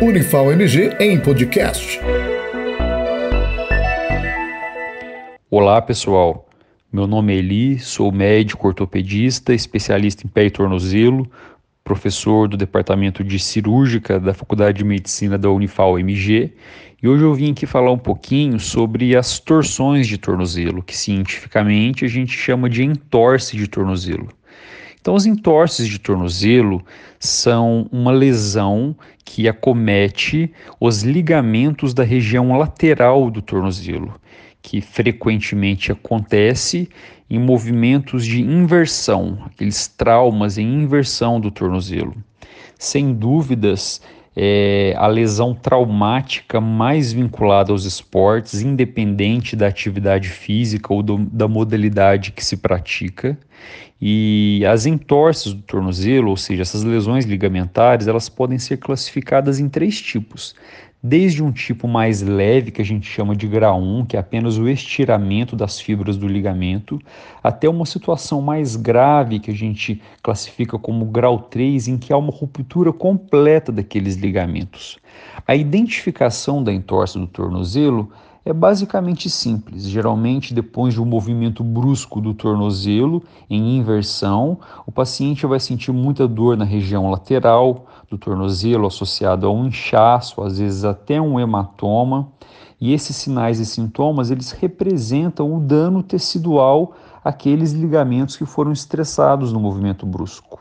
Unifal MG em podcast. Olá, pessoal. Meu nome é Eli, sou médico ortopedista, especialista em pé e tornozelo, professor do Departamento de Cirúrgica da Faculdade de Medicina da Unifal MG, e hoje eu vim aqui falar um pouquinho sobre as torções de tornozelo, que cientificamente a gente chama de entorse de tornozelo. Então, os entorses de tornozelo são uma lesão que acomete os ligamentos da região lateral do tornozelo, que frequentemente acontece em movimentos de inversão, aqueles traumas em inversão do tornozelo. Sem dúvidas, é a lesão traumática mais vinculada aos esportes, independente da atividade física ou do, da modalidade que se pratica. E as entorses do tornozelo, ou seja, essas lesões ligamentares, elas podem ser classificadas em três tipos desde um tipo mais leve, que a gente chama de grau 1, que é apenas o estiramento das fibras do ligamento, até uma situação mais grave, que a gente classifica como grau 3, em que há uma ruptura completa daqueles ligamentos. A identificação da entorse do tornozelo é basicamente simples. Geralmente, depois de um movimento brusco do tornozelo em inversão, o paciente vai sentir muita dor na região lateral do tornozelo associado a um inchaço, às vezes até um hematoma. E esses sinais e sintomas, eles representam o dano tecidual àqueles ligamentos que foram estressados no movimento brusco.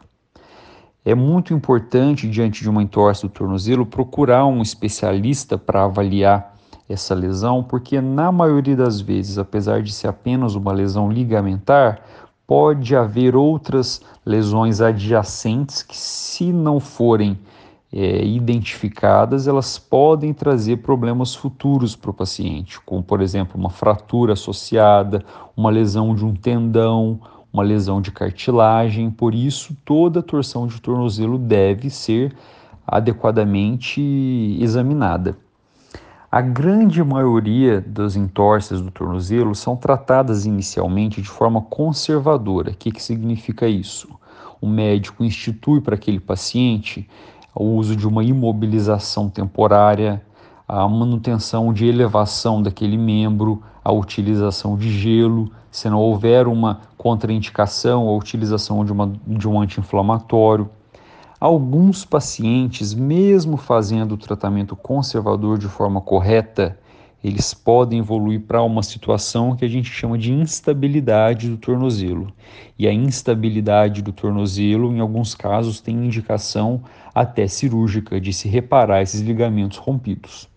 É muito importante, diante de uma entorse do tornozelo, procurar um especialista para avaliar essa lesão, porque na maioria das vezes, apesar de ser apenas uma lesão ligamentar, pode haver outras lesões adjacentes que, se não forem é, identificadas, elas podem trazer problemas futuros para o paciente, como, por exemplo, uma fratura associada, uma lesão de um tendão, uma lesão de cartilagem. Por isso, toda torção de tornozelo deve ser adequadamente examinada. A grande maioria das entorses do tornozelo são tratadas inicialmente de forma conservadora. O que, que significa isso? O médico institui para aquele paciente o uso de uma imobilização temporária, a manutenção de elevação daquele membro, a utilização de gelo, se não houver uma contraindicação, a utilização de, uma, de um anti-inflamatório. Alguns pacientes, mesmo fazendo o tratamento conservador de forma correta, eles podem evoluir para uma situação que a gente chama de instabilidade do tornozelo. E a instabilidade do tornozelo, em alguns casos, tem indicação até cirúrgica de se reparar esses ligamentos rompidos.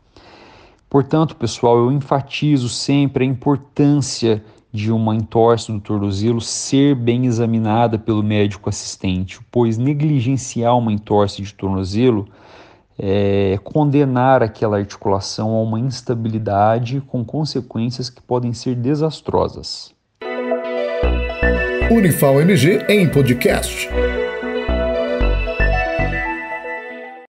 Portanto, pessoal, eu enfatizo sempre a importância de uma entorse do tornozelo ser bem examinada pelo médico assistente, pois negligenciar uma entorse de tornozelo é condenar aquela articulação a uma instabilidade com consequências que podem ser desastrosas. Unifal MG em podcast.